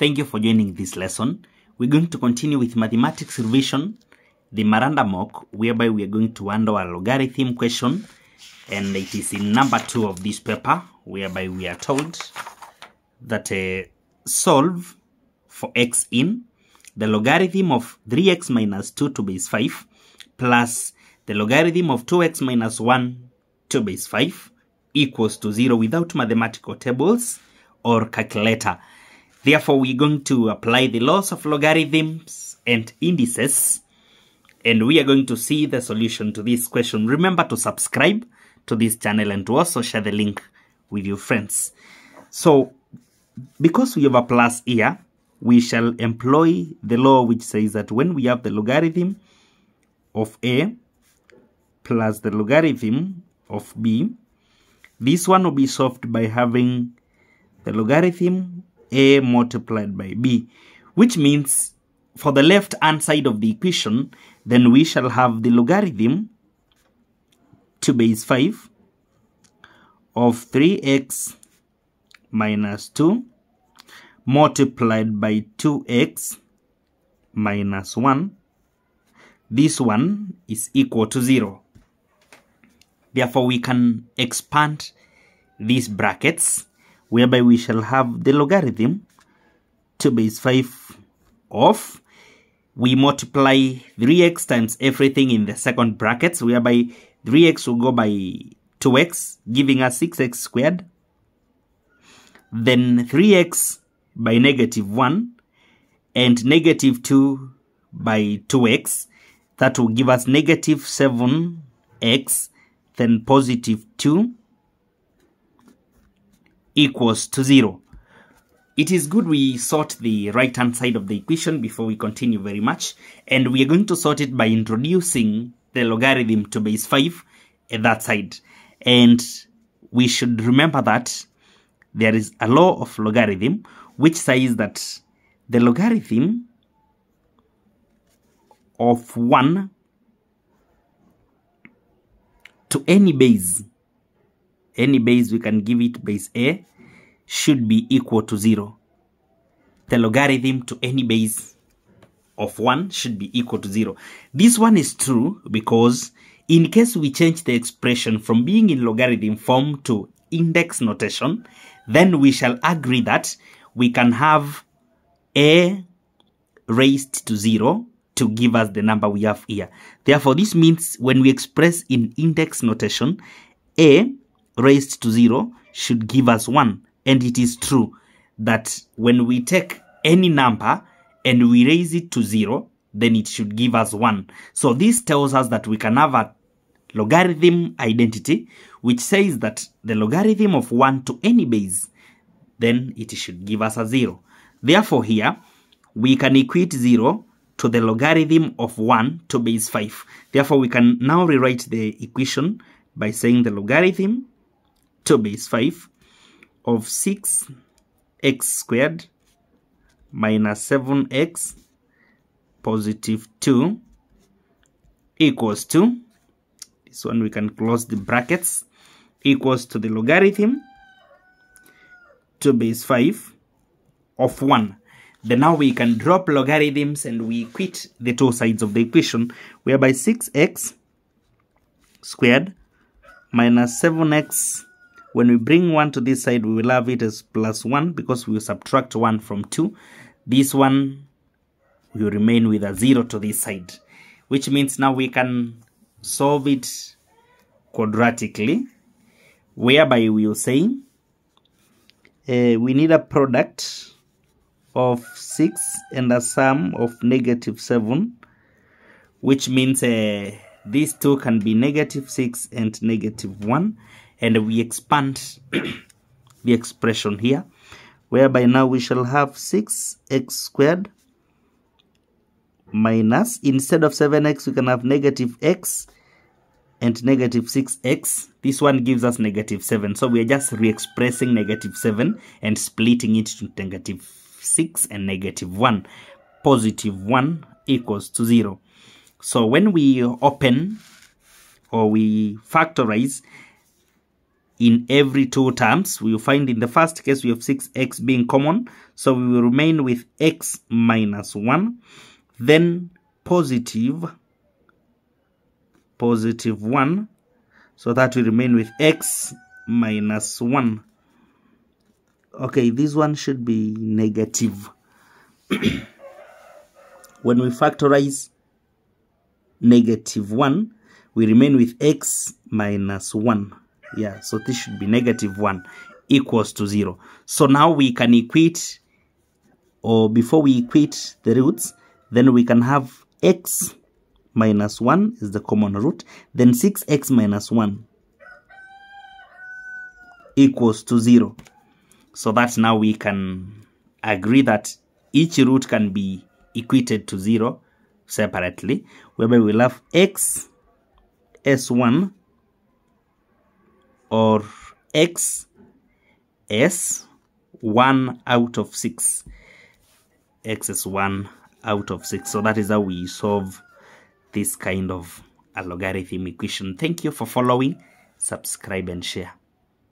Thank you for joining this lesson. We're going to continue with mathematics revision, the Maranda mock, whereby we are going to handle a logarithm question, and it is in number two of this paper, whereby we are told that uh, solve for x in the logarithm of 3x minus 2 to base 5 plus the logarithm of 2x minus 1 to base 5 equals to 0 without mathematical tables or calculator. Therefore, we're going to apply the laws of logarithms and indices and we are going to see the solution to this question. Remember to subscribe to this channel and to also share the link with your friends. So, because we have a plus here, we shall employ the law which says that when we have the logarithm of a plus the logarithm of b, this one will be solved by having the logarithm a multiplied by b, which means for the left hand side of the equation, then we shall have the logarithm to base 5 of 3x minus 2 multiplied by 2x minus 1. This one is equal to 0. Therefore, we can expand these brackets whereby we shall have the logarithm to base 5 of we multiply 3x times everything in the second brackets whereby 3x will go by 2x giving us 6x squared. Then 3x by negative 1 and negative 2 by 2x that will give us negative 7x then positive 2 equals to 0. It is good we sort the right hand side of the equation before we continue very much and we are going to sort it by introducing the logarithm to base 5 at that side and we should remember that there is a law of logarithm which says that the logarithm of 1 to any base any base we can give it base a should be equal to 0 the logarithm to any base of 1 should be equal to 0 this one is true because in case we change the expression from being in logarithm form to index notation then we shall agree that we can have a raised to 0 to give us the number we have here. Therefore, this means when we express in index notation, a raised to 0 should give us 1. And it is true that when we take any number and we raise it to 0, then it should give us 1. So this tells us that we can have a logarithm identity which says that the logarithm of 1 to any base then it should give us a 0. Therefore here, we can equate 0 to the logarithm of 1 to base 5. Therefore, we can now rewrite the equation by saying the logarithm to base 5 of 6x squared minus 7x positive 2 equals to, this one we can close the brackets, equals to the logarithm to base 5 of 1. Then now we can drop logarithms and we equate the two sides of the equation whereby 6x squared minus 7x when we bring 1 to this side we will have it as plus 1 because we will subtract 1 from 2 this one will remain with a 0 to this side which means now we can solve it quadratically whereby we will say uh, we need a product of 6 and a sum of negative 7 which means uh, these two can be negative 6 and negative 1 and we expand the expression here whereby now we shall have 6x squared minus instead of 7x we can have negative x and negative 6x this one gives us negative 7 so we are just re-expressing negative 7 and splitting it to negative 6 and negative 1 positive 1 equals to 0 so when we open or we factorize in every two terms. We will find in the first case we have 6x being common. So we will remain with x minus 1. Then positive, positive 1. So that will remain with x minus 1. Okay, this one should be negative. when we factorize negative 1, we remain with x minus 1. Yeah, so this should be negative 1 equals to 0. So now we can equate, or before we equate the roots, then we can have x minus 1 is the common root, then 6x minus 1 equals to 0. So that now we can agree that each root can be equated to 0 separately, whereby we'll have x s1 or x s 1 out of 6 x is 1 out of 6 so that is how we solve this kind of a logarithm equation. Thank you for following. Subscribe and share